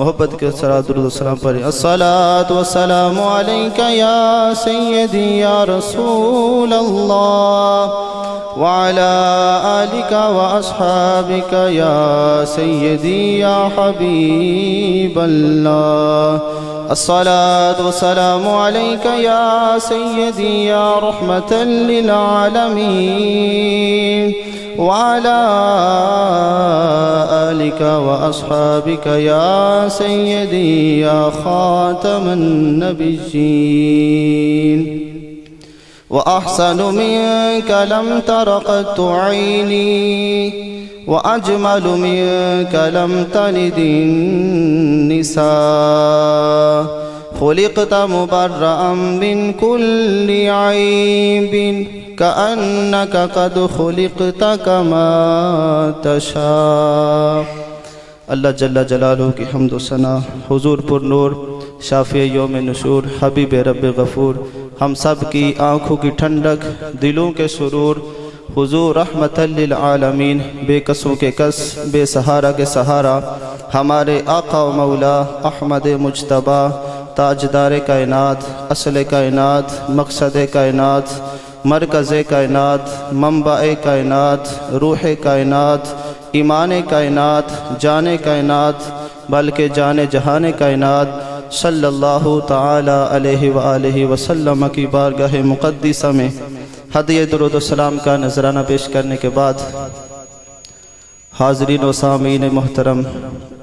محبت کے صلاة درود السلام پر۔ الصلاة والسلام عليك يا سيدي يا رسول الله وعلى آلك وأصحابك يا سيدي يا حبيب الله الصلاة والسلام عليك يا سيدي يا رحمة للعالمين وعلى آلك وأصحابك يا سيدي يا خاتم النبيين. وأحسن منك لم ترقت عيني وأجمل منك لم تلد النساء. خلقت مبرأ من كل عيب. كأنك قد خلقت كما تشاء۔ اللہ جل جلالہ کی حمد و ثنا حضور پر نور شافع یوم نشور، حبیب رب غفور۔ ہم سب کی آنکھوں کی ٹھنڈک، دلوں کے سرور۔ حضور رحمت للعالمین، بے قصوں کے قص بے سہارا کے سہارا۔ ہمارے آقا و مولا احمد مجتبہ تاجدار کائنات، اصل کائنات، مقصد کائنات۔ مرکز کائنات، منبع کائنات، روح کائنات، ایمان کائنات، جان کائنات، بلکہ جان جہان کائنات صلی اللہ تعالی علیہ وآلہ وسلم کی بارگاہ مقدسہ میں حدیع درود السلام کا نظرانہ پیش کرنے کے بعد حاضرین و سامعین محترم،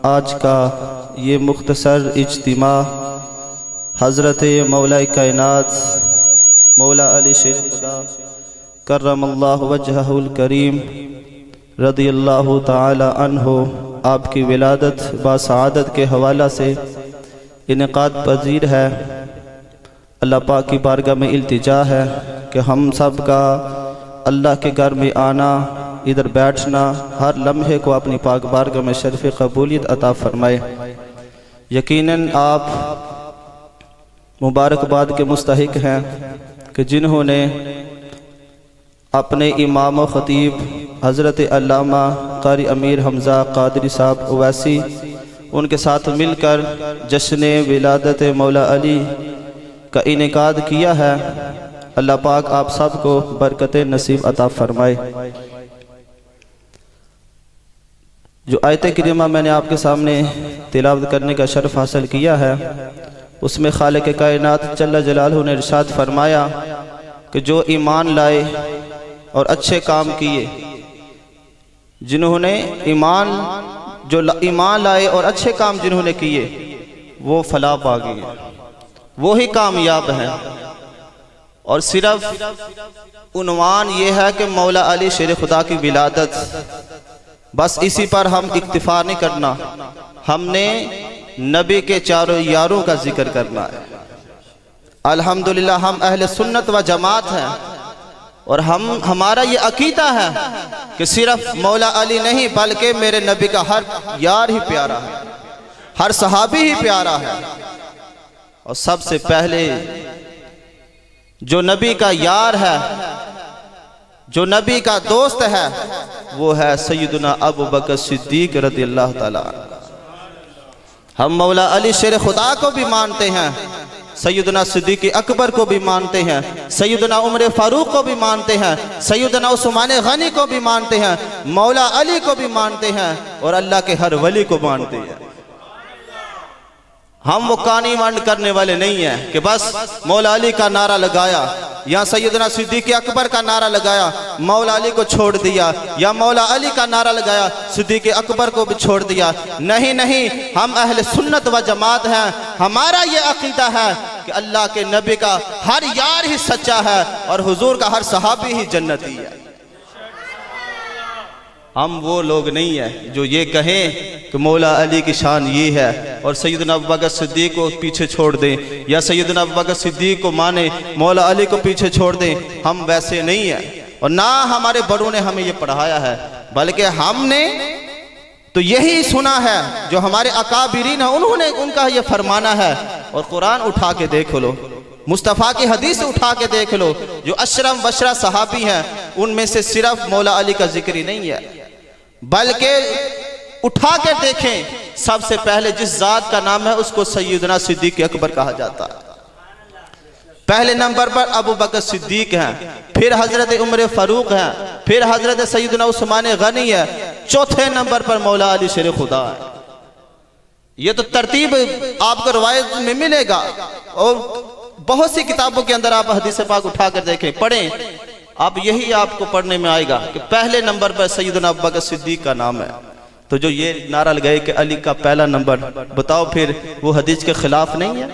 آج کا یہ مختصر اجتماع حضرت مولا کائنات مولا علی شیخ خدا۔ کرم اللہ وجہہ الکریم۔ رضی اللہ تعالی عنہ، آپ کی ولادت باسعادت کے حوالہ سے انعقاد پذیر ہے۔ اللہ پاک کی بارگاہ میں التجا ہے کہ ہم سب کا اللہ کے گھر میں آنا، ادھر بیٹھنا، ہر لمحے کو اپنی پاک بارگاہ میں شرف قبولیت عطا فرمائے۔ یقیناً آپ مبارکباد کے مستحق ہیں۔ کہ جنہوں نے اپنے امام و خطیب حضرت علامہ قاری امیر حمزہ قادری صاحب اویسی ان کے ساتھ مل کر جشن ولادت مولا علی کا انعقاد کیا ہے، اللہ پاک آپ سب کو برکت نصیب عطا فرمائے۔ جو آیت کریمہ میں نے آپ کے سامنے تلاوت کرنے کا شرف حاصل کیا ہے اس میں خالق کائنات جل جلالہ نے ارشاد فرمایا کہ جو ایمان لائے اور اچھے کام کیے، جنہوں نے ایمان، جو ایمان لائے اور اچھے کام جنہوں نے کیے، وہ فلاح پا گئے وہی کامیاب ہیں۔ اور صرف عنوان یہ ہے کہ مولا علی شیر خدا کی ولادت، بس اسی پر ہم اکتفا نہیں کرنا۔ ہم نے نبی کے چاروں یاروں کا ذکر کرنا ہے۔ الحمدللہ، ہم اہل سنت و جماعت ہیں اور ہم، ہمارا یہ عقیدہ ہے کہ صرف مولا علی نہیں، بلکہ میرے نبی کا ہر یار ہی پیارا ہے، ہر صحابی ہی پیارا ہے۔ اور سب سے پہلے جو نبی کا یار ہے، جو نبی کا دوست ہے، وہ ہے سیدنا ابو بکر صدیق رضی اللہ تعالیٰ ہم مولا علی شیر خدا کو بھی مانتے ہیں، سیدنا صدیق اکبر کو بھی مانتے ہیں، سیدنا عمر فاروق کو بھی مانتے ہیں، سیدنا عثمان غنی کو بھی مانتے ہیں، مولا علی کو بھی مانتے ہیں اور اللہ کے ہر ولی کو مانتے ہیں۔ ہم وہ کانی وانڈ کرنے والے نہیں ہیں کہ بس مولا علی کا نعرہ لگایا یا سیدنا صدیق اکبر کا نعرہ لگایا، مولا علی کو چھوڑ دیا یا مولا علی کا نعرہ لگایا، صدیق اکبر کو بھی چھوڑ دیا۔ نہیں نہیں، ہم اہل سنت و جماعت ہیں۔ ہمارا یہ عقیدہ ہے کہ اللہ کے نبی کا ہر یار ہی سچا ہے اور حضور کا ہر صحابی ہی جنتی ہے۔ ہم وہ لوگ نہیں ہیں جو یہ کہیں کہ مولا علی کی شان یہ ہے اور سیدنا ابوبکر صدیق کو پیچھے چھوڑ دیں یا سیدنا ابوبکر صدیق کو مانے مولا علی کو پیچھے چھوڑ دیں، ہم ویسے نہیں ہیں۔ اور نہ ہمارے بڑوں نے ہمیں یہ پڑھایا ہے، بلکہ ہم نے تو یہی سنا ہے جو ہمارے اکابرین ہیں، انہوں نے ان کا یہ فرمانا ہے۔ اور قرآن اٹھا کے دیکھ لو، مصطفیٰ کی حدیث اٹھا کے دیکھ لو، جو اشرم بشرہ صحابی ہیں، ان میں سے صرف مولا علی کا ذکر ہی نہیں ہے۔ بلکہ اٹھا کے دیکھیں، سب سے پہلے جس ذات کا نام ہے، اس کو سیدنا صدیق اکبر کہا جاتا ہے۔ پہلے نمبر پر ابو بکر صدیق ہیں، پھر حضرت عمر فاروق ہیں، پھر حضرت سیدنا عثمان غنی ہے چوتھے نمبر پر مولا علی شیر خدا ہے یہ تو ترتیب آپ کو روایت میں ملے گا۔ اور بہت سی کتابوں کے اندر آپ حدیث پاک اٹھا کر دیکھیں، پڑھیں۔ اب یہی آپ کو پڑھنے میں آئے گا کہ پہلے نمبر پر سیدنا ابو صدیق کا نام ہے۔ تو جو یہ نعرہ لگائے کہ علی کا پہلا نمبر، بتاؤ پھر وہ حدیث کے خلاف نہیں ہے؟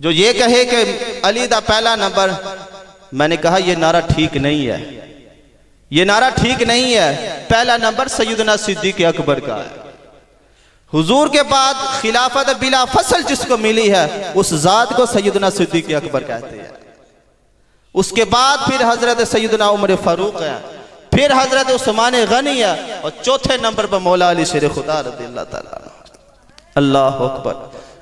جو یہ کہے کہ علی دا پہلا نمبر، میں نے کہا یہ نعرہ ٹھیک نہیں ہے۔ یہ نعرہ ٹھیک نہیں ہے، پہلا نمبر سیدنا صدیق اکبر کا ہے۔ حضور کے بعد خلافت بلا فصل جس کو ملی ہے، اس ذات کو سیدنا صدیق اکبر کہتے ہیں۔ اس کے بعد پھر حضرت سیدنا عمر فاروق ہے، پھر حضرت عثمان غنی ہے، اور چوتھے نمبر پر مولا علی شیر خدا رضی اللہ تعالیٰ اللہ اکبر۔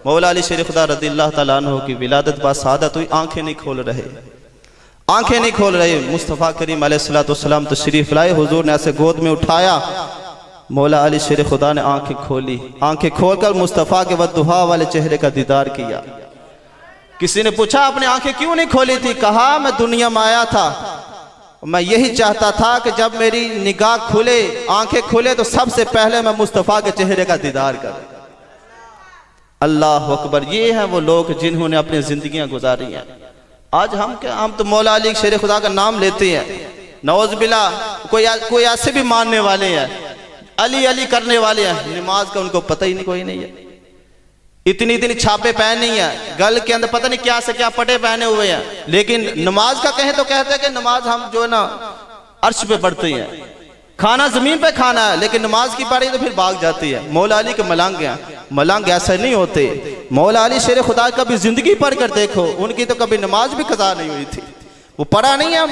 مولا علی شیر خدا رضی اللہ تعالیٰ عنہ کی ولادت با سعادت ہوئی، آنکھیں نہیں کھول رہے۔ آنکھیں نہیں کھول رہے۔ مصطفیٰ کریم علیہ السلام تشریف لائے، حضور نے ایسے گود میں اٹھایا۔ مولا علی شیر خدا نے آنکھیں کھولی۔ آنکھیں کھول کر مصطفیٰ کے بعد دہا والے چہرے کا دیدار کیا۔ کسی نے پوچھا اپنے آنکھیں کیوں نہیں کھولی تھی؟ کہا، میں دنیا میں آیا تھا۔ میں یہی چاہتا تھا کہ جب میری نگاہ کھلے، آنکھیں کھلے، تو سب سے پہلے میں مصطفیٰ کے چہرے کا دیدار کروں۔ اللہ اکبر، یہ ہیں وہ لوگ جنہوں نے اپنی زندگیاں گزاری ہیں۔ آج ہم کیا، ہم تو مولا علی شیر خدا کا نام لیتے ہیں۔ نوز بلا کوئی ایسے بھی ماننے والے ہیں۔ علی علی کرنے والے ہیں۔ نماز کا ان کو پتہ ہی نہیں، کوئی نہیں ہے۔ اتنی اتنی چھاپے پہنے ہیں۔ گل کے اندر پتہ نہیں کیا سے کیا پٹے پہنے ہوئے ہیں۔ لیکن نماز کا کہیں تو کہتے ہیں کہ نماز ہم جو ہے نا عرش پہ پڑھتے ہیں۔ کھانا زمین پہ کھانا ہے، لیکن نماز کی پڑھی تو پھر بھاگ جاتی ہے۔ مولا علی کے ملنگ ہیں۔ ملنگ ایسے نہیں ہوتے۔ مولا علی شیر خدا کبھی زندگی پڑھ کر دیکھو، ان کی تو کبھی نماز بھی قضا نہیں ہوئی تھی۔ وہ پڑھا نہیں ہے۔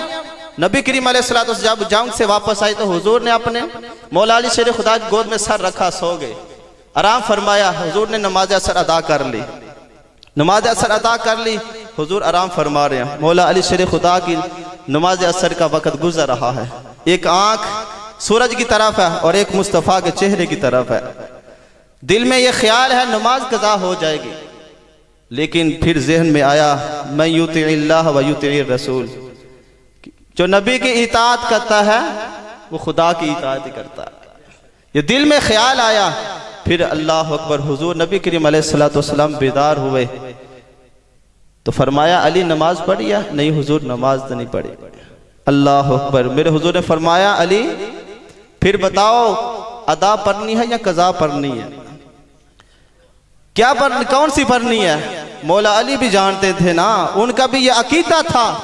نبی کریم علیہ السلام جب جنگ سے واپس آئی تو حضور نے اپنے مولا علی شیر خدا گود میں سر رکھا، سو گئے۔ آرام فرمایا، حضور نے نماز اثر ادا کر لی۔ نماز اثر ادا کر لی، حضور آرام فرما رہے ہیں۔ مولا علی شیر خدا کی نماز اثر کا وقت گزر رہا ہے۔ ایک آنکھ سورج کی طرف ہے اور ایک مصطفیٰ کے چہرے کی طرف ہے۔ دل میں یہ خیال ہے، نماز قضا ہو جائے گی۔ لیکن پھر ذہن میں آیا میں یوتع اللہ و یوتع الرسول۔ جو نبی کی اطاعت کرتا ہے، وہ خدا کی اطاعت کرتا ہے۔ یہ دل میں خیال آیا پھر اللہ اکبر حضور نبی کریم علیہ السلام بیدار ہوئے۔ تو فرمایا، علی نماز پڑھی یا نہیں؟ حضور نماز تو نہیں پڑھی۔ اللہ اکبر، میرے حضور نے فرمایا، علی، پھر بتاؤ، ادا پڑھنی ہے یا قضا پڑھنی ہے؟ کیا پڑھنی کون سی پڑھنی ہے؟ مولا علی بھی جانتے تھے نا، ان کا بھی یہ عقیدہ تھا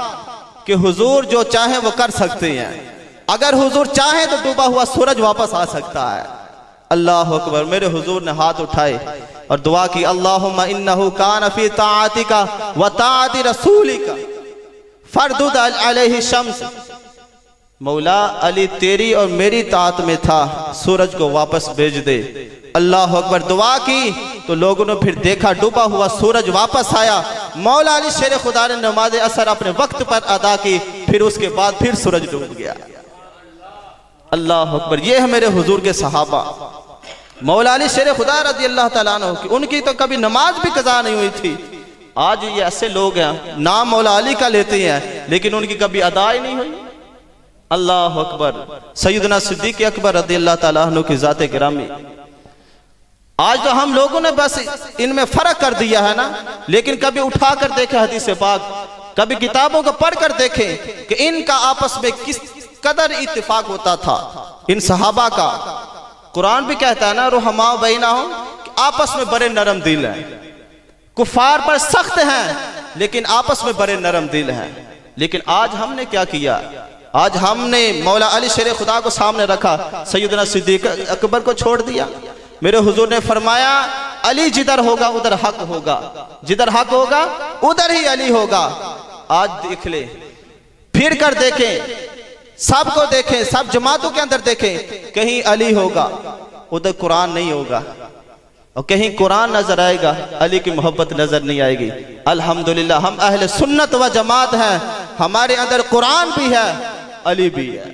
کہ حضور جو چاہیں وہ کر سکتے ہیں۔ اگر حضور چاہیں تو ڈوبا ہوا سورج واپس آ سکتا ہے۔ اللہ اکبر، میرے حضور نے ہاتھ اٹھائے اور دعا کی، اللہم انہو کان فی طاعتی کا و طاعتی رسولی کا فردود علیہ شمس مولا علی تیری اور میری طاعت میں تھا، سورج کو واپس بیج دے۔ اللہ اکبر، دعا کی تو لوگوں نے پھر دیکھا، ڈوبا ہوا سورج واپس آیا۔ مولا علی شیر خدا نے نماز اثر اپنے وقت پر ادا کی، پھر اس کے بعد پھر سورج ڈوب گیا۔ اللہ اکبر، یہ ہے میرے حضور کے صحابہ۔ مولا علی شیر خدا رضی اللہ تعالیٰ عنہ کی، ان کی تو کبھی نماز بھی قضا نہیں ہوئی تھی۔ آج یہ ایسے لوگ ہیں، نام مولا علی کا لیتے ہیں، لیکن ان کی کبھی ادا ہی نہیں ہوئی۔ اللہ اکبر، سیدنا صدیق اکبر رضی اللہ تعالیٰ عنہ کی ذات گرامی۔ آج تو ہم لوگوں نے بس ان میں فرق کر دیا ہے نا، لیکن کبھی اٹھا کر دیکھے حدیث پاک، کبھی کتابوں کو پڑھ کر دیکھیں کہ ان کا آپس میں کس قدر اتفاق ہوتا تھا۔ ان صحابہ کا قرآن بھی کہتا ہے نا روحما بینا ہوں آپس میں بڑے نرم دل ہیں۔ کفار پر سخت ہیں، لیکن آپس میں بڑے نرم دل ہیں۔ لیکن آج ہم نے کیا کیا؟ آج ہم نے مولا علی شیر خدا کو سامنے رکھا، سیدنا صدیق اکبر کو چھوڑ دیا۔ میرے حضور نے فرمایا، علی جدھر ہوگا، ادھر حق ہوگا۔ جدھر حق ہوگا، ادھر ہی علی ہوگا۔ آج دیکھ لے پھر کر دیکھیں۔ سب کو دیکھیں سب جماعتوں کے اندر دیکھیں کہیں علی ہوگا، ادھر قرآن نہیں ہوگا۔ اور کہیں قرآن نظر آئے گا، علی کی محبت نظر نہیں آئے گی۔ الحمدللہ، ہم اہل سنت و جماعت ہیں۔ ہمارے اندر قرآن بھی ہے، علی بھی ہے۔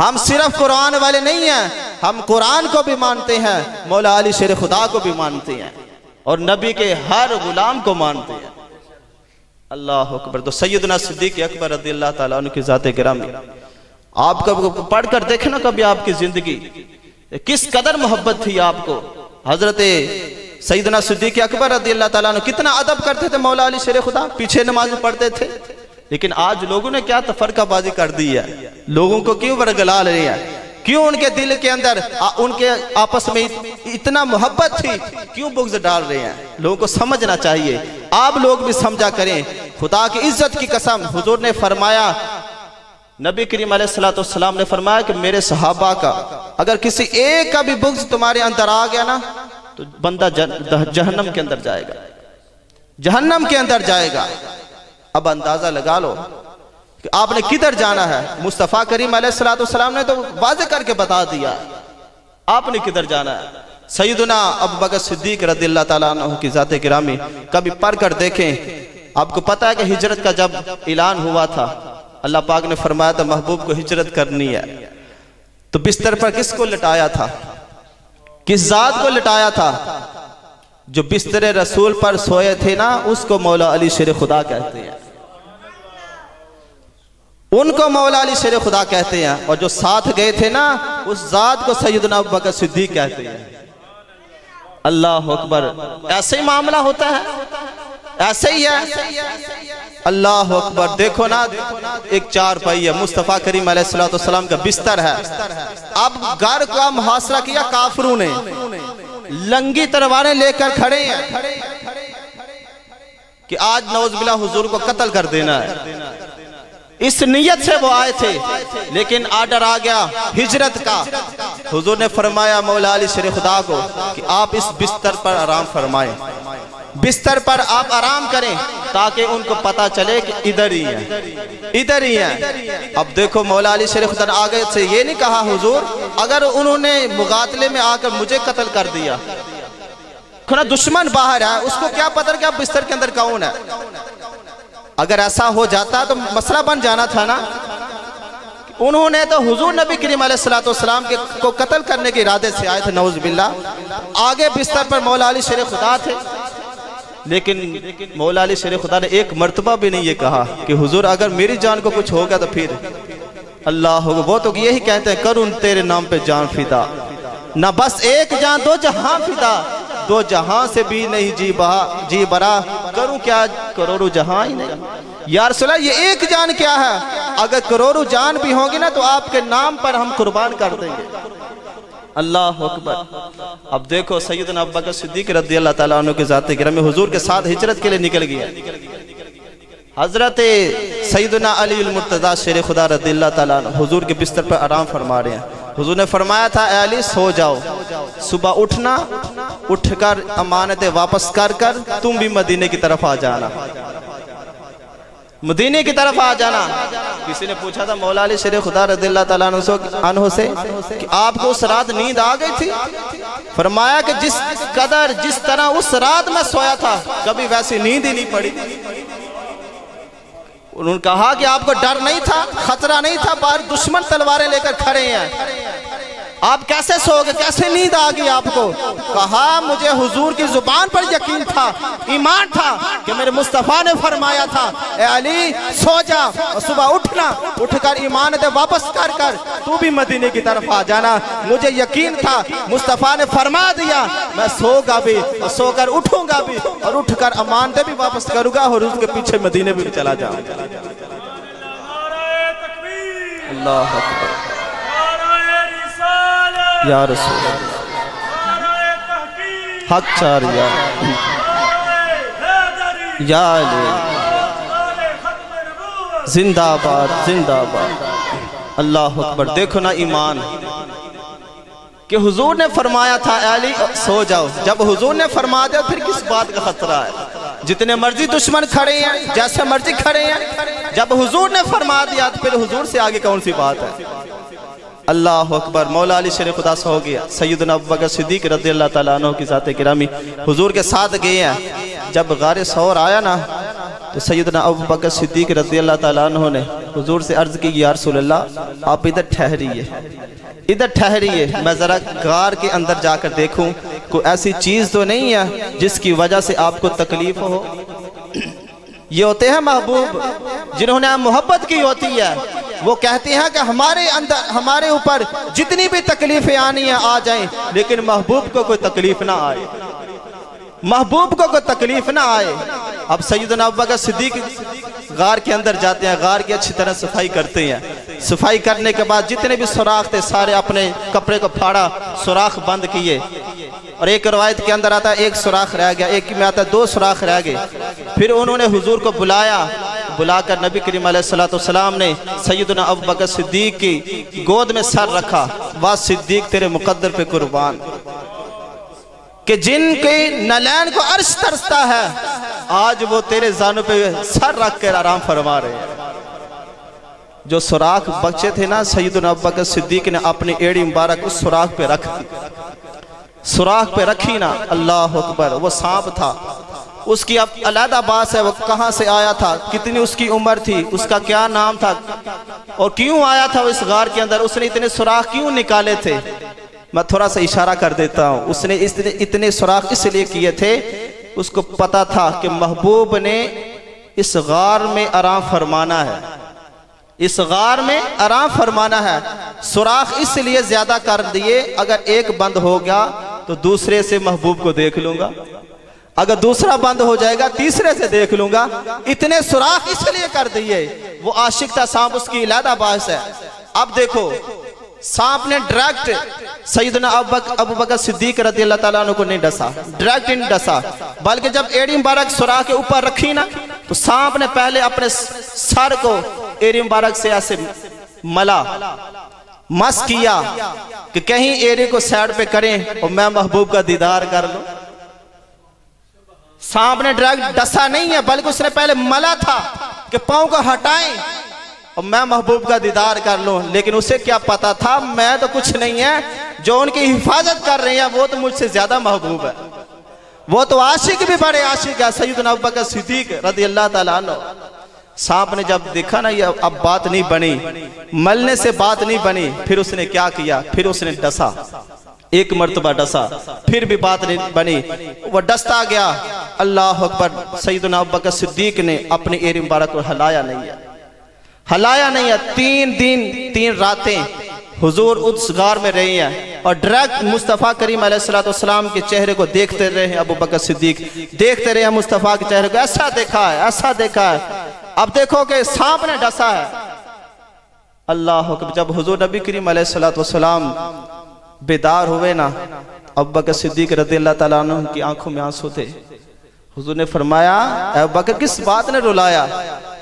ہم صرف قرآن والے نہیں ہیں، ہم قرآن کو بھی مانتے ہیں، مولا علی شیر خدا کو بھی مانتے ہیں۔ اور نبی کے ہر غلام کو مانتے ہیں۔ اللہ اکبر۔ تو سیدنا صدیق اکبر رضی اللہ تعالیٰ عنہ کی ذات گرامی۔ آپ کو پڑھ کر دیکھنا کبھی آپ کی زندگی۔ کس قدر محبت تھی آپ کو۔ حضرت سیدنا صدیق اکبر رضی اللہ تعالیٰ عنہ کتنا ادب کرتے تھے مولا علی شیر خدا۔ پیچھے نماز پڑھتے تھے۔ لیکن آج لوگوں نے کیا تفرقہ بازی کر دی ہے۔ لوگوں کو کیوں برگلا رہے ہیں؟ کیوں ان کے دل کے اندر ان کے آپس میں اتنا محبت تھی؟ کیوں بغض ڈال رہے ہیں؟ لوگوں کو سمجھنا چاہیے۔ آپ لوگ بھی سمجھا کریں۔ خدا کی عزت کی قسم، حضور نے فرمایا، نبی کریم علیہ السلام نے فرمایا کہ میرے صحابہ کا، اگر کسی ایک کا بھی بغض تمہارے اندر آ گیا نا، تو بندہ جہنم کے اندر جائے گا۔ جہنم کے اندر جائے گا۔ اب اندازہ لگا لو۔ آپ نے کدھر جانا ہے؟ مصطفیٰ کریم علیہ السلام نے تو واضح کر کے بتا دیا۔ آپ نے کدھر جانا ہے؟ سیدنا ابو بکر صدیق رضی اللہ تعالیٰ عنہ کی ذات گرامی کبھی پڑھ کر دیکھیں۔ آپ کو پتا ہے کہ ہجرت کا جب اعلان ہوا تھا، اللہ پاک نے فرمایا تھا محبوب کو ہجرت کرنی ہے۔ تو بستر پر کس کو لٹایا تھا؟ کس ذات کو لٹایا تھا؟ جو بستر رسول پر سوئے تھے نا، اس کو مولا علی شیر خدا کہتے ہیں۔ ان کو مولا علی شیر خدا کہتے ہیں اور جو ساتھ گئے تھے نا، اس ذات کو سیدنا ابو بکر صدیق کہتے ہیں۔ اللہ اکبر۔ ایسے ہی معاملہ ہوتا ہے۔ ایسے ہی ہے۔ اللہ اکبر۔ دیکھو نا، ایک چار پائی ہے مصطفیٰ کریم علیہ السلام کا بستر ہے۔ اب گھر کا محاصرہ کیا کافروں نے۔ لنگی ترواریں لے کر کھڑے ہیں۔ کہ آج نوز بلا حضور کو قتل کر دینا ہے۔ اس نیت سے وہ آئے تھے، لیکن آرڈر آ گیا ہجرت کا۔ حضور نے فرمایا، مولا علی شر خدا کو کہ آپ اس بستر پر آرام فرمائیں۔ بستر پر آپ آرام کریں تاکہ ان کو پتا چلے کہ ادھر ہی ہیں۔ ادھر ہی ہیں۔ اب دیکھو، مولا علی شریف خدا آگے سے یہ نہیں کہا، حضور، اگر انہوں نے مغاتلے میں آ کر مجھے قتل کر دیا دشمن باہر ہے، اس کو کیا پتر کہ بستر کے اندر کون ہے؟ اگر ایسا ہو جاتا تو مسئلہ بن جانا تھا نا۔ انہوں نے تو حضور نبی کریم علیہ السلام کو قتل کرنے کے ارادے سے آئے تھے نوز باللہ۔ آگے بستر پر مولا علی شیر خدا تھے۔ لیکن مولا علی شیر خدا نے ایک مرتبہ بھی نہیں یہ کہا کہ حضور اگر میری جان کو کچھ ہوگا تو پھر اللہ ہوگا۔ وہ تو یہی کہتے ہیں کرن تیرے نام پہ جان فدا۔ نہ بس ایک جان، دو جہاں فدا۔ دو جہاں سے بھی نہیں جی بہا جی برا۔ کروں کیا کروڑو جہاں ہی نہیں؟ یا رسول اللہ، یہ ایک جان کیا ہے؟ اگر کروڑو جان بھی ہوں گی نا تو آپ کے نام پر ہم قربان کر دیں گے۔ اللہ اکبر۔ اب دیکھو سیدنا ابو صدیق رضی اللہ تعالیٰ عنہ کے ذات گرم حضور کے ساتھ ہجرت کے لیے نکل گیا۔ حضرت سیدنا علی المرتضی شیر خدا رضی اللہ تعالیٰ عنہ حضور کے بستر پر آرام فرما رہے ہیں۔ حضور نے فرمایا تھا، اے علی، سو جاؤ۔ صبح اٹھنا اٹھ کر امانتیں واپس کر کر تم بھی مدینے کی طرف آ جانا۔ مدینے کی طرف آ جانا۔ کسی نے پوچھا تھا مولا علی شیر خدا رضی اللہ تعالیٰ عنہ سے کہ آپ کو اس رات نیند آ گئی تھی؟ فرمایا کہ جس قدر، جس طرح اس رات میں سویا تھا، کبھی ویسی نیند ہی نہیں پڑی۔ انہوں نے کہا کہ آپ کو ڈر نہیں تھا، خطرہ نہیں تھا بار دشمن تلواریں لے کر کھڑے ہیں۔ آپ کیسے سو گئے کیسے نیند آگئی آپ کو؟ کہا، مجھے حضور کی زبان پر یقین تھا، ایمان تھا کہ میرے مصطفیٰ نے فرمایا تھا، اے علی، سو جا، اور صبح اٹھنا، اٹھ کر ایمان دے واپس کر کر، تو بھی مدینے کی طرف آ جانا۔ مجھے یقین تھا، مصطفیٰ نے فرما دیا، میں سو گا بھی، اور سو کر اٹھوں گا بھی، اور اٹھ کر امان دے بھی واپس کروں گا، اور اس کے پیچھے مدینے بھی چلا جاؤں اللہ اکبر۔ یا رسول حق چار یا یا علی. زندہ باد زندہ باد. اللہ اکبر، دیکھو نا ایمان. کہ حضور نے فرمایا تھا علی، سو جاؤ. جب حضور نے فرما دیا، پھر کس بات کا خطرہ ہے؟ جتنے مرضی دشمن کھڑے ہیں، جیسے مرضی کھڑے ہیں، جب حضور نے فرما دیا، تو پھر حضور سے آگے کون سی بات ہے؟ اللہ اکبر، مولا علی شیر خدا سے ہو گیا۔ سیدنا ابو صدیق رضی اللہ تعالیٰ عنہ کی ذات گرامی حضور کے ساتھ گئے ہیں۔ جب غار سور آیا نا، تو سیدنا ابو بکر صدیق رضی اللہ تعالیٰ عنہ نے حضور سے عرض کی، یا رسول اللہ، آپ ادھر ٹھہریے۔ ادھر ٹھہریے، میں ذرا غار کے اندر جا کر دیکھوں۔ کوئی ایسی چیز تو نہیں ہے جس کی وجہ سے آپ کو تکلیف ہو؟ یہ ہوتے ہیں محبوب، جنہوں نے محبت کی ہوتی ہے۔ وہ کہتے ہیں کہ ہمارے اندر ہمارے اوپر جتنی بھی تکلیفیں آنی ہیں، آ جائیں، لیکن محبوب کو کوئی تکلیف نہ آئے۔ محبوب کو کوئی تکلیف نہ آئے۔ اب سیدنا ابو صدیق غار کے اندر جاتے ہیں، غار کی اچھی طرح صفائی کرتے ہیں۔ صفائی کرنے کے بعد جتنے بھی سوراخ تھے، سارے اپنے کپڑے کو پھاڑا، سوراخ بند کیے۔ اور ایک روایت کے اندر آتا ہے، ایک سوراخ رہ گیا، ایک میں آتا ہے، دو سوراخ رہ گئے۔ پھر انہوں نے حضور کو بلایا۔ بلا کر نبی کریم علیہ السلام نے سیدنا ابو بکر صدیق کی گود میں سر رکھا وہ صدیق، تیرے مقدر پہ قربان۔ کہ جن کے نلین کو عرش ترستا ہے، آج وہ تیرے زانوں پہ سر رکھ کر آرام فرما رہے ہیں۔ جو سوراخ بچے تھے نا، سیدنا ابو بکر صدیق نے اپنی ایڑی مبارک اس سوراخ پہ رکھ دی۔ سوراخ پہ رکھی نا، اللہ اکبر، وہ سانپ تھا۔ اس کی اب علیحدہ باس ہے وہ کہاں سے آیا تھا؟ کتنی اس کی عمر تھی؟ اس کا کیا نام تھا؟ اور کیوں آیا تھا وہ اس غار کے اندر؟ اس نے اتنے سوراخ کیوں نکالے تھے؟ میں تھوڑا سا اشارہ کر دیتا ہوں۔ اس نے اتنے سوراخ اس لیے کیے تھے، اس کو پتا تھا کہ محبوب نے اس غار میں آرام فرمانا ہے۔ اس غار میں آرام فرمانا ہے۔ سوراخ اس لیے زیادہ کر دیے، اگر ایک بند ہو گیا تو دوسرے سے محبوب کو دیکھ لوں گا۔ اگر دوسرا بند ہو جائے گا، تیسرے سے دیکھ لوں گا۔ اتنے سوراخ اس لیے کر دیے۔ وہ عاشق تھا، سانپ اس کی علیحدہ باعث ہے۔ اب دیکھو، سانپ نے ڈریکٹ سیدنا ابو بکر صدیق رضی اللہ تعالیٰ عنہ کو نہیں ڈسا۔ ڈریکٹ نہیں ڈسا۔ بلکہ جب ایڑی مبارک سوراخ کے اوپر رکھی نا، تو سانپ نے پہلے اپنے سر کو ایڑی مبارک سے ایسے ملا۔ مس کیا کہ کہیں ایڑی کو سیڈ پہ کریں اور میں محبوب کا دیدار کر لوں۔ سانپ نے ڈریکٹ ڈسا نہیں ہے، بلکہ اس نے پہلے ملا تھا کہ پاؤں کو ہٹائیں۔ اور میں محبوب کا دیدار کر لوں، لیکن اسے کیا پتا تھا؟ میں تو کچھ نہیں ہے۔ جو ان کی حفاظت کر رہے ہیں، وہ تو مجھ سے زیادہ محبوب ہے۔ وہ تو عاشق بھی بڑے عاشق ہے سیدنا ابو بکر صدیق رضی اللہ تعالیٰ عنہ۔ سانپ نے جب دیکھا نا، یہ اب بات نہیں بنی۔ ملنے سے بات نہیں بنی۔ پھر اس نے کیا کیا؟ پھر اس نے ڈسا۔ ایک مرتبہ ڈسا، پھر بھی بات نہیں بنی۔ وہ ڈستا گیا۔ اللہ اکبر، سیدنا ابو بکر صدیق نے اپنی ایر مبارک کو ہلایا نہیں ہے۔ ہلایا نہیں ہے۔ تین دن، تین راتیں حضور اس غار میں رہی ہیں۔ اور ڈریکٹ مصطفیٰ کریم علیہ السلام کے چہرے کو دیکھتے رہے ہیں ابو بکر صدیق۔ دیکھتے رہے ہیں مصطفیٰ کے چہرے کو۔ ایسا دیکھا ہے، ایسا دیکھا ہے۔ اب دیکھو کہ سانپ نے ڈسا ہے۔ اللہ حکم جب حضور نبی کریم علیہ السلام بیدار ہوئے نا، ابو بکر صدیق رضی اللہ تعالیٰ عنہ کی آنکھوں میں آنسو تھے۔ حضور نے فرمایا، اے بکر، کس بات نے رلایا؟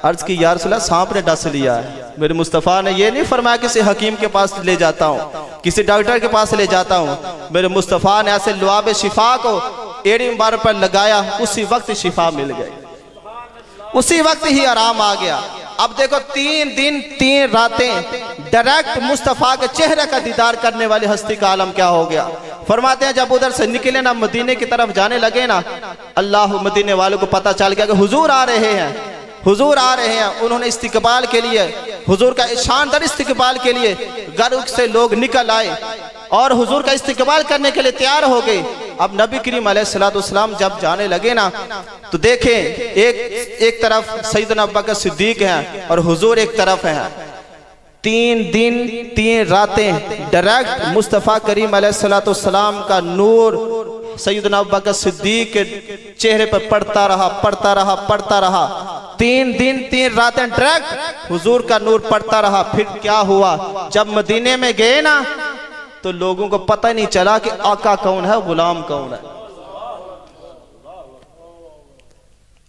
عرض کی، یا رسول اللہ، سانپ نے ڈس لیا ہے۔ میرے مصطفیٰ نے یہ نہیں فرمایا کسی حکیم کے پاس لے جاتا ہوں، کسی ڈاکٹر کے پاس لے جاتا ہوں۔ میرے مصطفیٰ نے ایسے لعاب شفا کو ایڑی مبارک پر لگایا، اسی وقت شفا مل گئی۔ اسی وقت ہی آرام آ گیا۔ اب دیکھو، تین دن، تین راتیں ڈائریکٹ مصطفیٰ کے چہرے کا دیدار کرنے والی ہستی کا عالم کیا ہو گیا؟ فرماتے ہیں جب ادھر سے نکلے نا، مدینے کی طرف جانے لگے نا، اللہ مدینے والوں کو پتا چل گیا کہ حضور آ رہے ہیں۔ حضور آ رہے ہیں، انہوں نے استقبال کے لیے، حضور کا شاندر استقبال کے لیے گھر سے لوگ نکل آئے۔ اور حضور کا استقبال کرنے کے لیے تیار ہو گئے۔ اب نبی کریم علیہ السلام جب جانے لگے نا، تو دیکھیں، ایک ایک طرف سیدنا بکر صدیق ہیں اور حضور ایک طرف ہیں۔ تین دن، تین راتیں ڈائریکٹ مصطفیٰ کریم علیہ السلام کا نور سیدنا بکر صدیق کے چہرے پر پڑھتا رہا پڑھتا رہا پڑھتا رہا۔ تین دن، تین راتیں ڈائریکٹ حضور کا نور پڑھتا رہا۔ پھر کیا ہوا؟ جب مدینے میں گئے نا، تو لوگوں کو پتہ نہیں چلا کہ آقا کون ہے، غلام کون ہے۔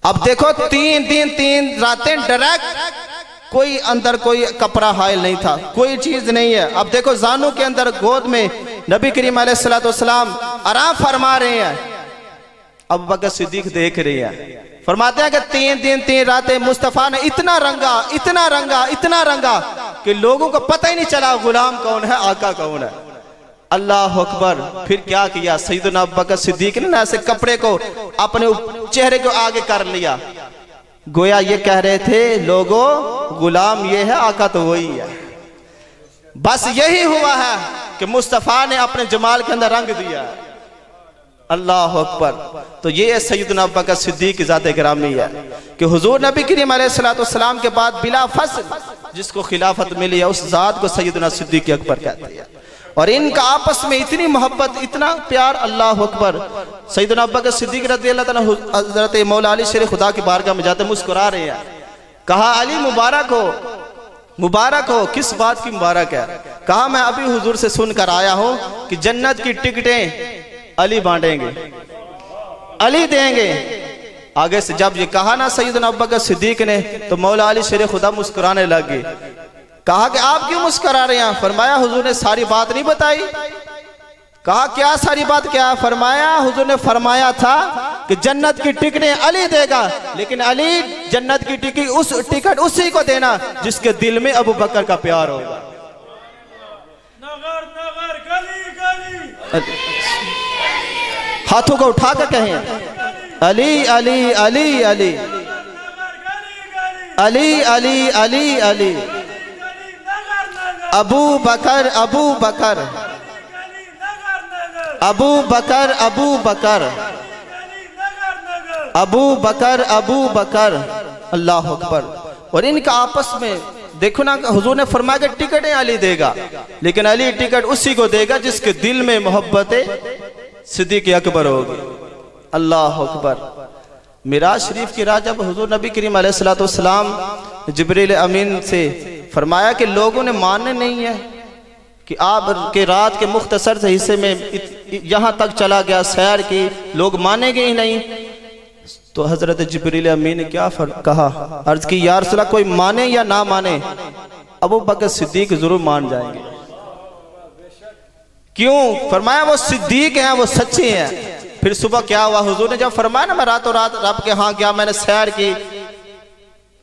اب دیکھو، تین دن، تین راتیں ڈائریکٹ کوئی اندر کوئی کپڑا حائل نہیں تھا، کوئی چیز نہیں ہے۔ اب دیکھو زانو کے اندر گود میں نبی کریم علیہ السلام آرام فرما رہے ہیں۔ اب بکر صدیق دیکھ رہی ہیں۔ فرماتے ہیں کہ تین دن، تین راتیں مصطفیٰ نے اتنا رنگا اتنا رنگا اتنا رنگا کہ لوگوں کو پتہ ہی نہیں چلا غلام کون ہے، آقا کون ہے۔ اللہ اکبر، پھر کیا کیا؟ سیدنا بکر صدیق نے ایسے کپڑے کو اپنے چہرے کو آگے کر لیا۔ گویا یہ کہہ رہے تھے لوگوں غلام یہ ہے، آقا تو وہی ہے۔ بس یہی ہوا ہے کہ مصطفیٰ نے اپنے جمال کے اندر رنگ دیا۔ اللہ اکبر۔ تو یہ سیدنا بکر صدیق کی ذات گرامی ہے کہ حضور نبی کریم علیہ السلام کے بعد بلا فصل جس کو خلافت ملی ہے، اس ذات کو سیدنا صدیق اکبر کہتے ہیں۔ اور ان کا آپس میں اتنی محبت، اتنا پیار، اللہ اکبر۔ سیدنا بکر صدیق رضی اللہ تعالیٰ حضرت مولا علی شیر خدا کی بارگاہ میں جاتے مسکرا رہے ہیں۔ کہا، علی مبارک ہو مبارک ہو، کس بات کی مبارک ہے؟ کہا، میں ابھی حضور سے سن کر آیا ہوں کہ جنت کی ٹکٹیں علی بانٹیں گے۔ علی دیں گے۔ آگے سے جب یہ کہا نا سیدنا ابکر صدیق نے، تو مولا علی شیر خدا مسکرانے لگ گئی کہا کہ آپ کیوں مسکرا رہے ہیں؟ فرمایا حضور نے ساری بات نہیں بتائی۔ کہا کیا ساری بات؟ کیا فرمایا؟ حضور نے فرمایا تھا کہ جنت کی ٹکٹیں علی دے گا لیکن علی جنت کی ٹکٹ اس ٹکٹ اسی کو دینا جس کے دل میں ابو بکر کا پیار ہوگا۔ ہاتھوں کو اٹھا کر کہیں۔ علی علی علی علی۔ علی علی علی علی۔ ابو بکر ابو بکر۔ ابو بکر ابو بکر۔ ابو بکر ابو بکر۔ اللہ اکبر۔ اور ان کا آپس میں دیکھو نا، حضور نے فرمایا کہ ٹکٹیں علی دے گا۔ لیکن علی ٹکٹ اسی کو دے گا جس کے دل میں محبت صدیق اکبر ہوگی۔ اللہ اکبر۔ میراج شریف کی راہ جب حضور نبی کریم علیہ السلام جبریل امین سے فرمایا کہ لوگوں نے ماننے نہیں ہے کہ آپ کے رات کے مختصر سے حصے میں یہاں تک چلا گیا، سیر کی، لوگ مانے گے ہی نہیں۔ تو حضرت جبریل امین نے کیا کہا؟ عرض کی، یا رسول اللہ، کوئی مانے یا نہ مانے، ابو بکر صدیق ضرور مان جائیں گے۔ کیوں؟ فرمایا وہ صدیق ہیں، وہ سچے ہیں۔ پھر صبح کیا ہوا؟ حضور نے جب فرمایا نا، میں رات و رات رب کے ہاں گیا، میں نے سیر کی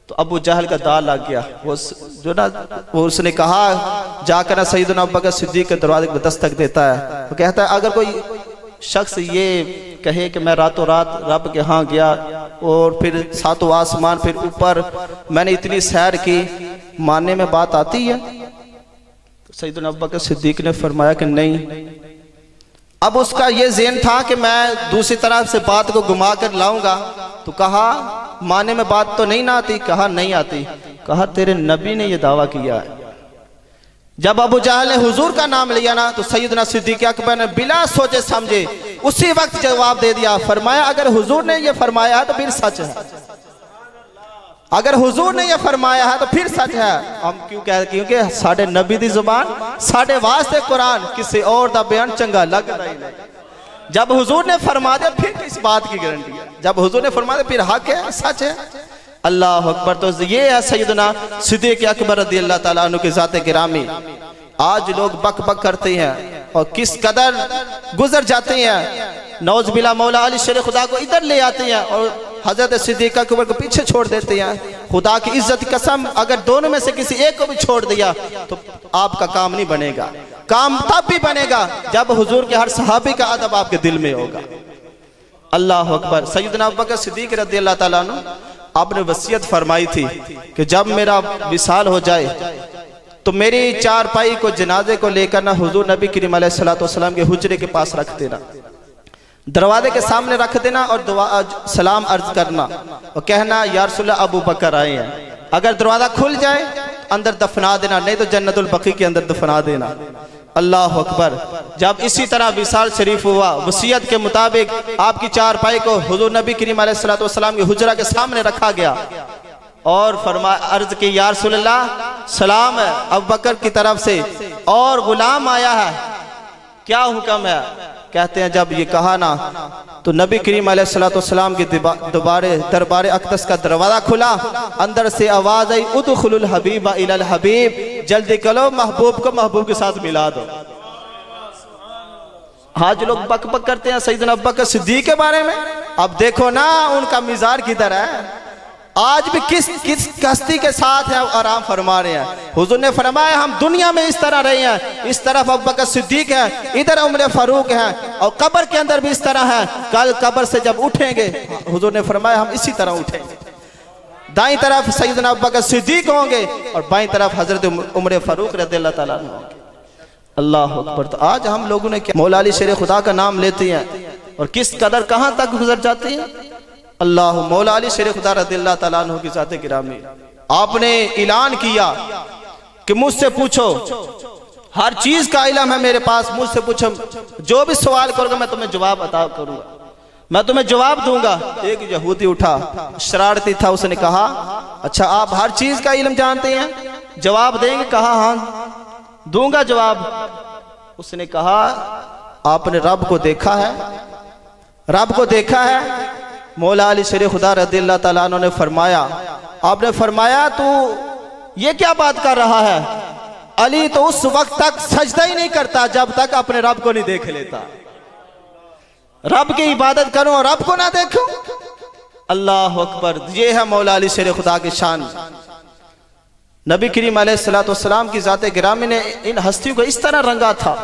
تو ابو جہل کا دال لگ گیا۔ وہ جو نا اس نے کہا، جا کر سیدنا ابو بکر صدیق کے دروازے کو دستک دیتا ہے۔ وہ کہتا ہے، اگر کوئی شخص یہ کہے کہ میں رات و رات رب کے ہاں گیا اور پھر ساتو آسمان پھر اوپر میں نے اتنی سیر کی، ماننے میں بات آتی ہے؟ سیدنا ابو بکر صدیق نے فرمایا کہ نہیں اب اس کا یہ ذہن تھا کہ میں دوسری طرف سے بات کو گما کر لاؤں گا۔ تو کہا مانے میں بات تو نہیں نہ آتی؟ کہا، نہیں آتی۔ کہا، تیرے نبی نے یہ دعویٰ کیا ہے۔ جب ابو جہل نے حضور کا نام لیا نا، تو سیدنا صدیق اکبر نے بلا سوچے سمجھے اسی وقت جواب دے دیا۔ فرمایا، اگر حضور نے یہ فرمایا تو پھر سچ ہے۔ اگر حضور نے یہ فرمایا ہے تو پھر سچ ہے۔ ہم کیوں کہہ کیونکہ ساڑھے نبی دی زبان ساڑھے واسطے قرآن کسی اور دا بیان چنگا لگ رہی جب حضور نے فرما دیا پھر کس بات کی گرنٹی ہے؟ جب حضور نے فرما دیا پھر حق ہے، سچ ہے۔ اللہ اکبر، تو یہ ہے سیدنا صدیق اکبر رضی اللہ تعالیٰ عنہ کی ذات گرامی۔ آج لوگ بک بک کرتے ہیں اور کس قدر گزر جاتے ہیں۔ نوز بلا مولا علی شیر خدا کو ادھر لے آتے ہیں اور حضرت صدیق اکبر کو پیچھے چھوڑ دیتے ہیں۔ خدا کی عزت قسم، اگر دونوں میں سے کسی ایک کو بھی چھوڑ دیا تو آپ کا کام نہیں بنے گا۔ کام تب بھی بنے گا جب حضور کے ہر صحابی کا عدب آپ کے دل میں ہوگا۔ اللہ اکبر۔ سیدنا بکر صدیق رضی اللہ تعالیٰ عنہ آپ نے وسیعت فرمائی تھی کہ جب میرا وصال ہو جائے تو میری چار پائی کو جنازے کو لے کر نہ حضور نبی کریم علیہ السلام کے حجرے کے پاس رکھ دینا، دروازے کے سامنے رکھ دینا اور سلام عرض کرنا اور کہنا، یا رسول اللہ، ابو بکر آئے ہیں۔ اگر دروازہ کھل جائے، اندر دفنا دینا، نہیں تو جنت البقی کے اندر دفنا دینا۔ اللہ اکبر۔ جب اسی طرح وصال شریف ہوا وسیعت کے مطابق آپ کی چار پائی کو حضور نبی کریم علیہ السلام کی حجرہ کے سامنے رکھا گیا۔ اور فرمایا عرض کی، یا رسول اللہ، سلام ہے اب بکر کی طرف سے اور غلام آیا ہے. کیا حکم ہے؟ کہتے ہیں جب یہ کہا نا تو نبی کریم علیہ السلام کی دوبارے دربار اقدس کا دروازہ کھلا۔ اندر سے آواز آئی ادخل الحبیب الى الحبیب، جلدی کلو محبوب کو محبوب کے ساتھ ملا دو. آج لوگ بک بک کرتے ہیں سیدنا ابکر صدیق کے بارے میں۔ اب دیکھو نا ان کا مزار کدھر ہے۔ آج بھی کس کس کستی کے ساتھ ہیں؟ آرام فرما رہے ہیں۔ حضور نے فرمایا، ہم دنیا میں اس طرح رہے ہیں۔ اس طرف ابکر صدیق ہے ادھر عمر فاروق ہے اور قبر کے اندر بھی اس طرح ہے کل قبر سے جب اٹھیں گے، حضور نے فرمایا، ہم اسی طرح اٹھیں گے۔ دائیں طرف سیدنا ابکر صدیق ہوں گے اور بائیں طرف حضرت عمر فاروق رضی اللہ تعالیٰ ہوں گے۔ اللہ اکبر۔ تو آج ہم لوگوں نے کیا؟ مولا علی شیر خدا کا نام لیتے ہیں۔ اور کس قدر کہاں تک گزر جاتے ہیں؟ اللہ مولا علی شیر خدا رضی اللہ تعالیٰ عنہ کی ذات گرامی۔ آپ نے اعلان کیا کہ مجھ سے پوچھو، ہر چیز کا علم ہے میرے پاس، مجھ سے پوچھو، جو بھی سوال کرو گا میں تمہیں جواب عطا کروں گا۔ میں تمہیں جواب دوں گا۔ ایک یہودی اٹھا، شرارتی تھا، اس نے کہا اچھا آپ ہر چیز کا علم جانتے ہیں؟ جواب دیں گے؟ کہا ہاں۔ دوں گا جواب۔ اس نے کہا، آپ نے رب کو دیکھا ہے؟ رب کو دیکھا ہے؟ مولا علی شریف خدا رضی اللہ تعالیٰ عنہ نے فرمایا، آپ نے فرمایا، تو یہ کیا بات کر رہا ہے؟ علی تو اس وقت تک سجدہ ہی نہیں کرتا جب تک اپنے رب کو نہیں دیکھ لیتا۔ رب کی عبادت کروں اور رب کو نہ دیکھوں۔ اللہ اکبر، یہ ہے مولا علی شیر خدا کی شان۔ نبی کریم علیہ السلام کی ذات گرامی نے ان ہستیوں کو اس طرح رنگا تھا،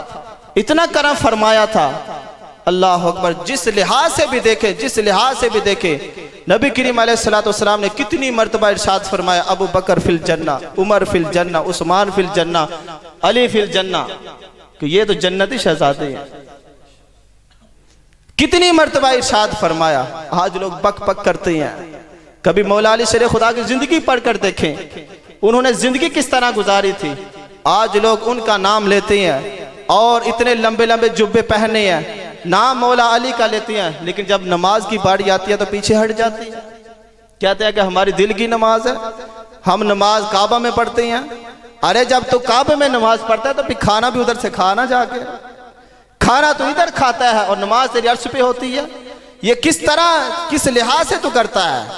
اتنا کرم فرمایا تھا۔ اللہ اکبر، جس لحاظ سے بھی دیکھے، جس لحاظ سے بھی دیکھے، نبی کریم علیہ السلام نے کتنی مرتبہ ارشاد فرمایا، ابو بکر فی الجنہ، عمر فی الجنہ، عثمان فی الجنہ، علی فی الجنہ، کہ یہ تو جنتی شہزادے ہیں۔ کتنی مرتبہ ارشاد فرمایا، آج لوگ بک بک کرتے ہیں۔ کبھی مولا علی شیر خدا کی زندگی پڑھ کر دیکھیں، انہوں نے زندگی کس طرح گزاری تھی؟ آج لوگ ان کا نام لیتے ہیں اور اتنے لمبے لمبے جبے پہنے ہیں۔ نام مولا علی کا لیتے ہیں، لیکن جب نماز کی باری آتی ہے تو پیچھے ہٹ جاتی ہے کہتے ہیں کہ ہماری دل کی نماز ہے۔ ہم نماز کعبہ میں پڑھتے ہیں۔ ارے جب تو کعبہ میں نماز پڑھتا ہے تو پھر کھانا بھی ادھر سے کھانا جا کے۔ کھانا تو ادھر کھاتا ہے اور نماز تیری عرص پہ ہوتی ہے۔ یہ کس طرح، کس لحاظ سے تو کرتا ہے؟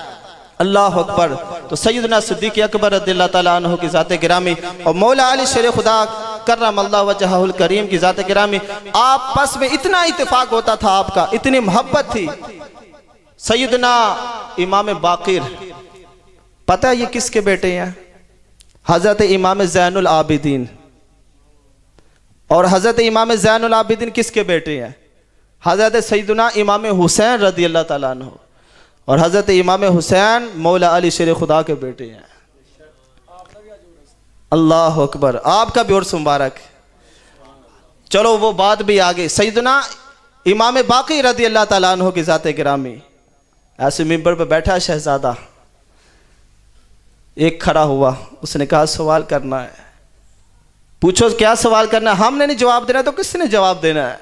اللہ اکبر۔ تو سیدنا صدیق اکبر رضی اللہ تعالیٰ عنہ کی ذات گرامی اور مولا علی شیر خدا کرم اللہ وجہ الکریم کی ذات گرامی، آپ پس میں اتنا اتفاق ہوتا تھا آپ کا، اتنی محبت تھی۔ سیدنا امام باقر، پتہ ہے یہ کس کے بیٹے ہیں؟ حضرت امام زین العابدین۔ اور حضرت امام زین العابدین کس کے بیٹے ہیں؟ حضرت سیدنا امام حسین رضی اللہ تعالیٰ عنہ۔ اور حضرت امام حسین مولا علی شیر خدا کے بیٹے ہیں۔ اللہ اکبر۔ آپ کا بھی اور مبارک۔ چلو وہ بات بھی آگے۔ سیدنا امام باقی رضی اللہ تعالیٰ عنہ کی ذات گرامی۔ ایسے ممبر پہ بیٹھا شہزادہ۔ ایک کھڑا ہوا۔ اس نے کہا، سوال کرنا ہے۔ پوچھو، کیا سوال کرنا ہے؟ ہم نے نہیں جواب دینا تو کس نے جواب دینا ہے؟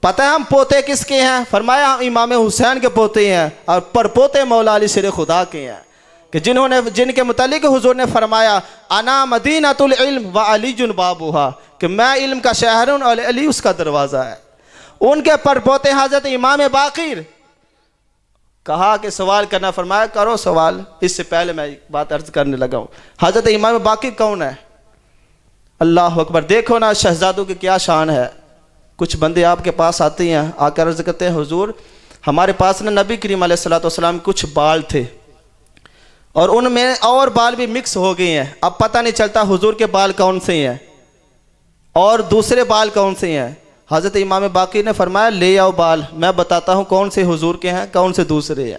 پتہ ہے ہم پوتے کس کے ہیں؟ فرمایا امام حسین کے پوتے ہیں اور پر پوتے مولا علی سر خدا کے ہیں۔ کہ جنہوں نے جن کے متعلق حضور نے فرمایا، انا مدینۃ العلم و علی جن بابوہا کہ میں علم کا شہر ہوں اور علی اس کا دروازہ ہے۔ ان کے پر پوتے حضرت امام باقیر کہا کہ سوال کرنا، فرمایا، کرو سوال، اس سے پہلے میں بات عرض کرنے لگا ہوں۔ حضرت امام باقیر کون ہے؟ اللہ اکبر، دیکھو نا شہزادوں کی کیا شان ہے۔ کچھ بندے آپ کے پاس آتے ہیں، آ کر عرض کرتے ہیں، حضور، ہمارے پاس نا نبی کریم علیہ السلام کچھ بال تھے۔ اور ان میں اور بال بھی مکس ہو گئے ہیں۔ اب پتہ نہیں چلتا حضور کے بال کون سے ہیں اور دوسرے بال کون سے ہیں۔ حضرت امام باقی نے فرمایا، لے آؤ بال۔ میں بتاتا ہوں کون سے حضور کے ہیں، کون سے دوسرے ہیں۔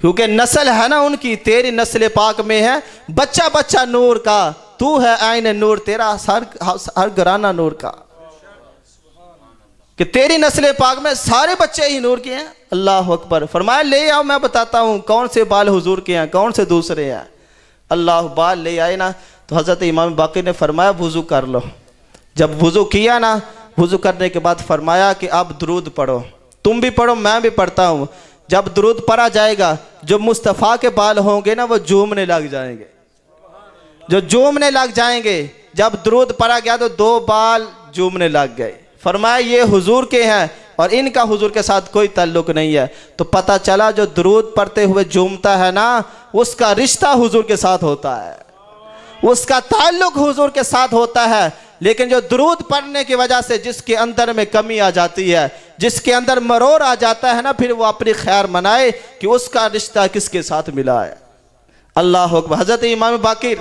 کیونکہ نسل ہے نا ان کی، تیری نسل پاک میں ہے۔ بچہ بچہ نور کا، تو ہے آئین نور، تیرا ہر گرانہ نور کا۔ کہ تیری نسل پاک میں سارے بچے ہی نور کے ہیں۔ اللہ اکبر۔ فرمایا، لے آؤ، میں بتاتا ہوں کون سے بال حضور کے ہیں، کون سے دوسرے ہیں۔ اللہ بال لے آئے نا، تو حضرت امام باقی نے فرمایا، وضو کر لو۔ جب وضو کیا نا، وضو کرنے کے بعد فرمایا کہ اب درود پڑھو۔ تم بھی پڑھو، میں بھی پڑھتا ہوں۔ جب درود پڑھا جائے گا، جو مصطفیٰ کے بال ہوں گے نا، وہ جومنے لگ جائیں گے۔ جو جومنے لگ جائیں گے، جب درود پڑھا گیا تو دو بال جومنے لگ گئے۔ فرمایا یہ حضور کے ہیں اور ان کا حضور کے ساتھ کوئی تعلق نہیں ہے۔ تو پتہ چلا جو درود پڑھتے ہوئے جھومتا ہے نا، اس کا رشتہ حضور کے ساتھ ہوتا ہے۔ اس کا تعلق حضور کے ساتھ ہوتا ہے۔ لیکن جو درود پڑھنے کی وجہ سے جس کے اندر میں کمی آ جاتی ہے، جس کے اندر مرور آ جاتا ہے نا، پھر وہ اپنی خیر منائے کہ اس کا رشتہ کس کے ساتھ ملا ہے۔ اللہ اکبر۔ حضرت امام باقر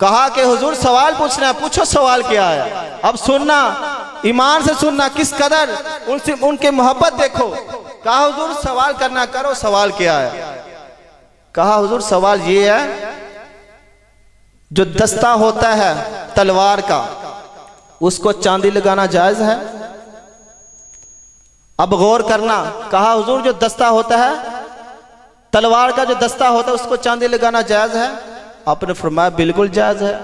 کہا کہ حضور سوال پوچھنا ہے، پوچھو سوال کیا ہے۔ اب سننا۔ ایمان سے سننا کس قدر؟ ان سے ان کے محبت دیکھو۔ کہا حضور سوال کرنا کرو، سوال کیا ہے؟ کہا حضور سوال یہ ہے، جو دستہ ہوتا ہے تلوار کا، اس کو چاندی لگانا جائز ہے؟ اب غور کرنا، کہا حضور جو دستہ ہوتا ہے، تلوار کا جو دستہ ہوتا ہے، اس کو چاندی لگانا جائز ہے؟ آپ نے فرمایا بالکل جائز ہے۔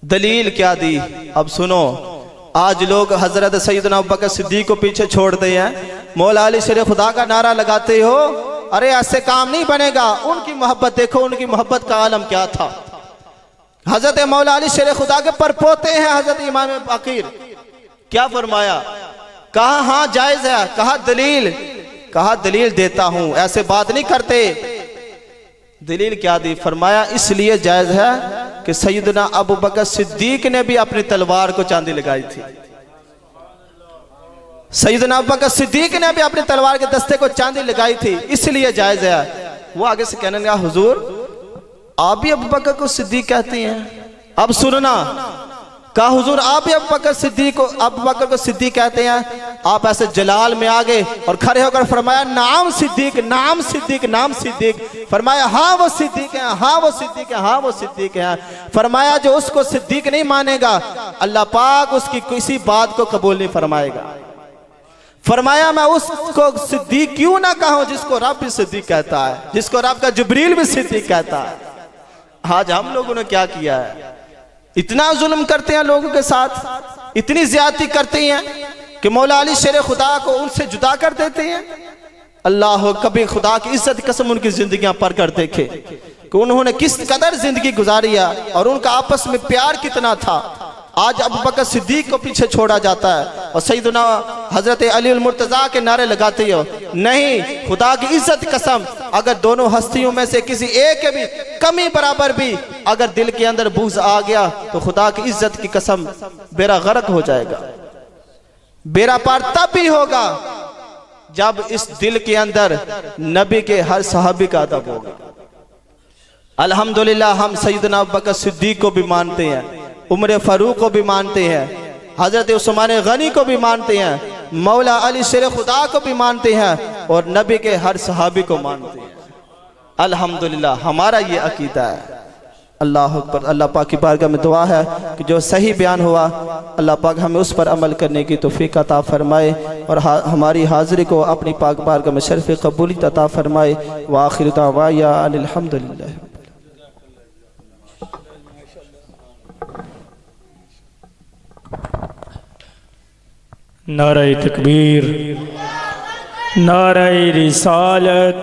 دلیل کیا دی؟ اب سنو۔ آج لوگ حضرت سیدنا بکر صدیق کو پیچھے چھوڑتے ہیں۔ مولا علی شیر خدا کا نعرہ لگاتے ہو۔ ارے ایسے کام نہیں بنے گا۔ ان کی محبت دیکھو، ان کی محبت کا عالم کیا تھا۔ حضرت مولا علی شیر خدا کے پر پوتے ہیں، حضرت امام باقیر کیا فرمایا؟ کہا ہاں جائز ہے۔ کہا، دلیل۔ کہا، دلیل دیتا ہوں۔ ایسے بات نہیں کرتے۔ دلیل کیا دی؟ فرمایا، اس لیے جائز ہے کہ سیدنا ابو بکر صدیق نے بھی اپنی تلوار کو چاندی لگائی تھی۔ سیدنا ابو بکر صدیق نے بھی اپنی تلوار کے دستے کو چاندی لگائی تھی، اس لیے جائز ہے۔ وہ آگے سے کہنے لگا، حضور، آپ بھی ابو بکر کو صدیق کہتی ہیں۔ اب سننا کہا حضور، آپ بھی ابو بکر صدیق کو ابو بکر کو صدیق کہتے ہیں۔ آپ ایسے جلال میں آگے اور کھڑے ہو کر فرمایا نام صدیق نام صدیق نام صدیق۔ فرمایا ہاں وہ صدیق ہیں ہاں وہ صدیق ہیں ہاں وہ صدیق ہیں۔ فرمایا جو اس کو صدیق نہیں مانے گا، اللہ پاک اس کی کسی بات کو قبول نہیں فرمائے گا۔ فرمایا، میں اس کو صدیق کیوں نہ کہوں جس کو رب بھی صدیق کہتا ہے، جس کو رب کا جبریل بھی صدیق کہتا ہے۔ آج ہم لوگوں نے کیا کیا ہے؟ اتنا ظلم کرتے ہیں لوگوں کے ساتھ، اتنی زیادتی کرتے ہیں کہ مولا علی شیر خدا کو ان سے جدا کر دیتے ہیں۔ اللہ کبھی خدا کی عزت قسم ان کی زندگیاں پر کر دیکھے کہ انہوں نے کس قدر زندگی گزاری ہے اور ان کا آپس میں پیار کتنا تھا۔ آج ابو بکر صدیق کو پیچھے چھوڑا جاتا ہے اور سیدنا حضرت علی المرتضی کے نعرے لگاتے ہو نہیں، خدا کی عزت قسم اگر دونوں ہستیوں میں سے کسی ایک کے بھی کمی برابر بھی اگر دل کے اندر بوز آ گیا تو خدا کی عزت کی قسم بیرا غرق ہو جائے گا۔ بیرا پار تب بھی ہوگا جب اس دل کے اندر نبی کے ہر صحابی کا ادب ہوگا۔ الحمدللہ ہم سیدنا بکر صدیق کو بھی مانتے ہیں، عمر فاروق کو بھی مانتے ہیں، حضرت عثمان غنی کو بھی مانتے ہیں، مولا علی شیر خدا کو بھی مانتے ہیں اور نبی کے ہر صحابی کو مانتے ہیں۔ الحمدللہ، ہمارا یہ عقیدہ ہے۔ اللہ اکبر، اللہ پاک کی بارگاہ میں دعا ہے کہ جو صحیح بیان ہوا، اللہ پاک ہمیں اس پر عمل کرنے کی توفیق عطا فرمائے اور ہماری حاضری کو اپنی پاک بارگاہ میں شرف قبولی عطا فرمائے۔ وآخر دعوایا الحمدللہ۔ نعرہ تکبیر۔ نعرہ رسالت